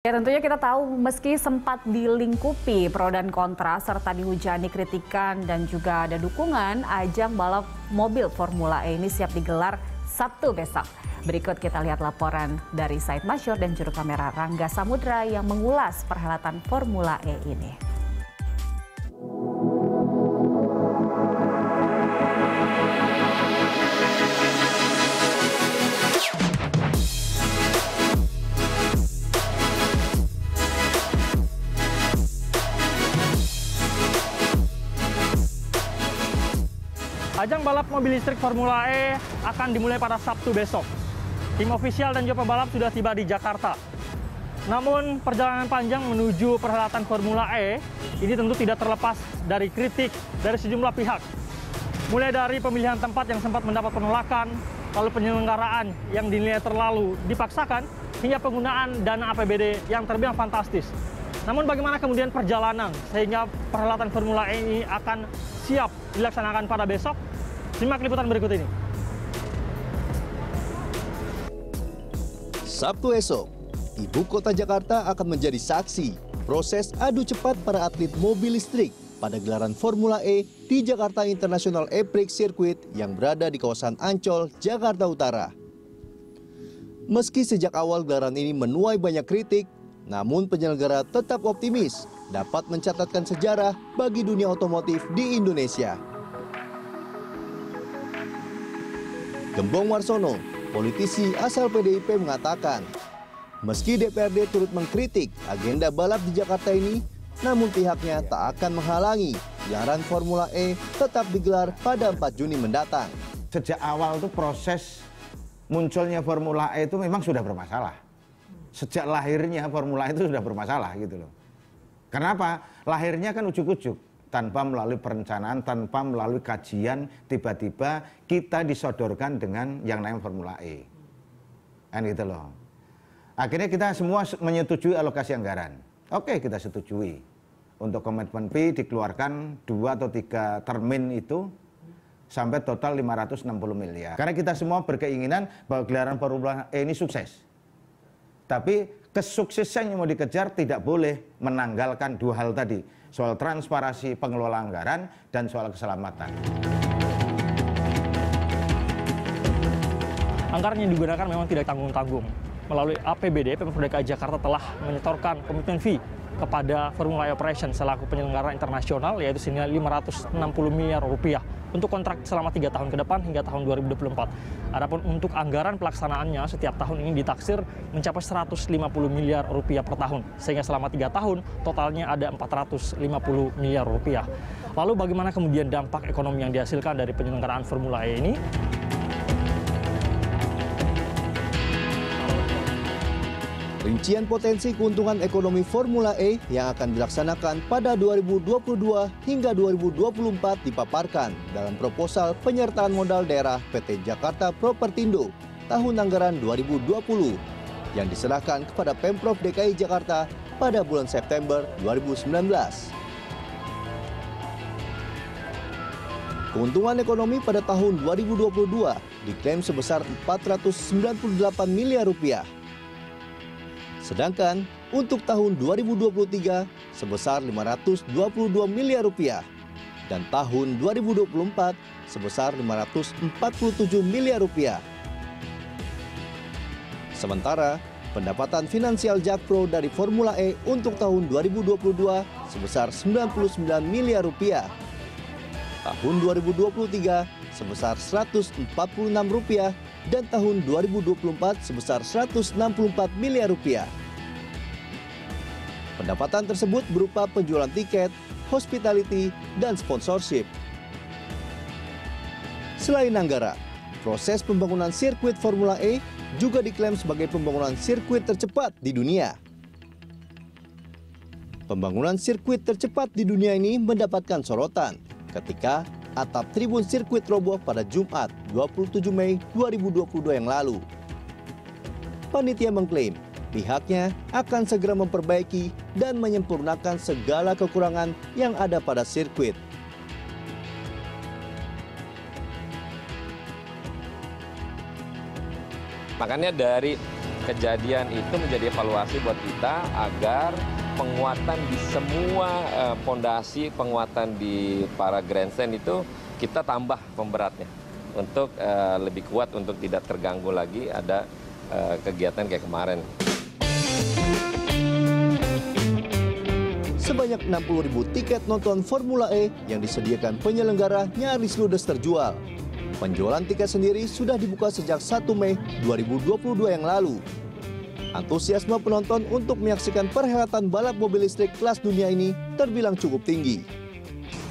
Ya tentunya kita tahu meski sempat dilingkupi pro dan kontra serta dihujani kritikan dan juga ada dukungan, ajang balap mobil Formula E ini siap digelar Sabtu besok. Berikut kita lihat laporan dari Said Masyur dan juru kamera Rangga Samudra yang mengulas perhelatan Formula E ini. Ajang balap mobil listrik Formula E akan dimulai pada Sabtu besok. Tim ofisial dan juga pembalap sudah tiba di Jakarta. Namun perjalanan panjang menuju perhelatan Formula E ini tentu tidak terlepas dari kritik dari sejumlah pihak. Mulai dari pemilihan tempat yang sempat mendapat penolakan, lalu penyelenggaraan yang dinilai terlalu dipaksakan, hingga penggunaan dana APBD yang terbilang fantastis. Namun bagaimana kemudian perjalanan sehingga perhelatan Formula E ini akan siap dilaksanakan pada besok? Simak liputan berikut ini. Sabtu esok, Ibu Kota Jakarta akan menjadi saksi proses adu cepat para atlet mobil listrik pada gelaran Formula E di Jakarta International E-Prix Circuit yang berada di kawasan Ancol, Jakarta Utara. Meski sejak awal gelaran ini menuai banyak kritik, namun penyelenggara tetap optimis dapat mencatatkan sejarah bagi dunia otomotif di Indonesia. Gembong Warsono, politisi asal PDIP mengatakan, meski DPRD turut mengkritik agenda balap di Jakarta ini, namun pihaknya tak akan menghalangi gelaran Formula E tetap digelar pada 4 Juni mendatang. Sejak awal itu proses munculnya Formula E itu memang sudah bermasalah. Sejak lahirnya Formula E itu sudah bermasalah gitu loh. Kenapa? Lahirnya kan ujuk-ujuk tanpa melalui perencanaan, tanpa melalui kajian, tiba-tiba kita disodorkan dengan yang namanya Formula E. Kan gitu loh. Akhirnya kita semua menyetujui alokasi anggaran. Oke, kita setujui. Untuk komitmen P dikeluarkan dua atau tiga termin itu sampai total 560 miliar. Karena kita semua berkeinginan bahwa gelaran Formula E ini sukses. Tapi kesuksesan yang mau dikejar tidak boleh menanggalkan dua hal tadi soal transparansi pengelola anggaran, dan soal keselamatan. Anggaran yang digunakan memang tidak tanggung-tanggung. Melalui APBD, Pemprov DKI Jakarta telah menyetorkan komitmen fee kepada Formula E Operation selaku penyelenggara internasional yaitu senilai 560 miliar rupiah untuk kontrak selama tiga tahun ke depan hingga tahun 2024. Adapun untuk anggaran pelaksanaannya setiap tahun ini ditaksir mencapai 150 miliar rupiah per tahun, sehingga selama tiga tahun totalnya ada 450 miliar rupiah. Lalu bagaimana kemudian dampak ekonomi yang dihasilkan dari penyelenggaraan Formula E ini? Rincian potensi keuntungan ekonomi Formula E yang akan dilaksanakan pada 2022 hingga 2024 dipaparkan dalam proposal penyertaan modal daerah PT Jakarta Propertindo tahun anggaran 2020 yang diserahkan kepada Pemprov DKI Jakarta pada bulan September 2019. Keuntungan ekonomi pada tahun 2022 diklaim sebesar 498 miliar rupiah Sedangkan untuk tahun 2023 sebesar 522 miliar rupiah dan tahun 2024 sebesar 547 miliar rupiah. Sementara pendapatan finansial Jakpro dari Formula E untuk tahun 2022 sebesar 99 miliar rupiah. Tahun 2023 sebesar 146 rupiah dan tahun 2024 sebesar 164 miliar rupiah. Pendapatan tersebut berupa penjualan tiket, hospitality, dan sponsorship. Selain Anggara, proses pembangunan sirkuit Formula E juga diklaim sebagai pembangunan sirkuit tercepat di dunia. Pembangunan sirkuit tercepat di dunia ini mendapatkan sorotan ketika atap tribun sirkuit roboh pada Jumat 27 Mei 2022 yang lalu. Panitia mengklaim pihaknya akan segera memperbaiki dan menyempurnakan segala kekurangan yang ada pada sirkuit. Makanya dari kejadian itu menjadi evaluasi buat kita agar penguatan di semua pondasi, penguatan di para grandstand itu kita tambah pemberatnya untuk uh, lebih kuat untuk tidak terganggu lagi ada uh, kegiatan kayak kemarin. Sebanyak 60 ribu tiket nonton Formula E yang disediakan penyelenggara nyaris ludes terjual. Penjualan tiket sendiri sudah dibuka sejak 1 Mei 2022 yang lalu. Antusiasme penonton untuk menyaksikan perhelatan balap mobil listrik kelas dunia ini terbilang cukup tinggi.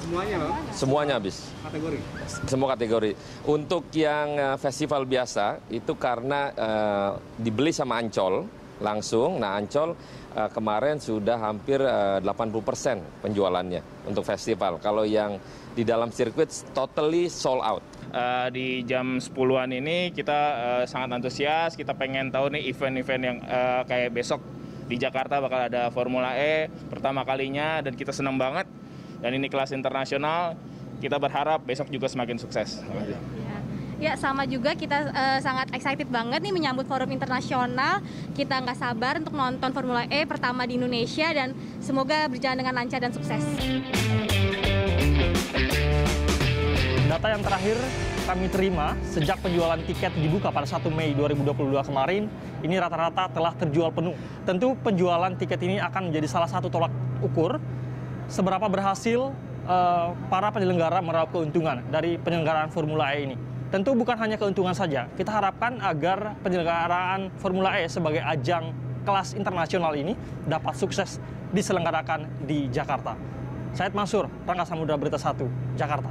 Semuanya loh? Semuanya habis. Kategori? Semua kategori. Untuk yang uh, festival biasa, itu karena uh, dibeli sama Ancol langsung. Nah Ancol uh, kemarin sudah hampir uh, 80% penjualannya untuk festival. Kalau yang di dalam sirkuit totally sold out. Uh, di jam 10-an ini kita uh, sangat antusias, kita pengen tahu nih event-event yang uh, kayak besok di Jakarta bakal ada Formula E pertama kalinya dan kita senang banget dan ini kelas internasional. Kita berharap besok juga semakin sukses. Ya sama juga kita uh, sangat excited banget nih menyambut forum internasional. Kita nggak sabar untuk nonton Formula E pertama di Indonesia dan semoga berjalan dengan lancar dan sukses. Data yang terakhir kami terima sejak penjualan tiket dibuka pada 1 Mei 2022 kemarin, ini rata-rata telah terjual penuh. Tentu penjualan tiket ini akan menjadi salah satu tolak ukur seberapa berhasil uh, para penyelenggara meraup keuntungan dari penyelenggaraan Formula E ini. Tentu bukan hanya keuntungan saja, kita harapkan agar penyelenggaraan Formula E sebagai ajang kelas internasional ini dapat sukses diselenggarakan di Jakarta. Said Mansur, Rangga Samudra Berita 1, Jakarta.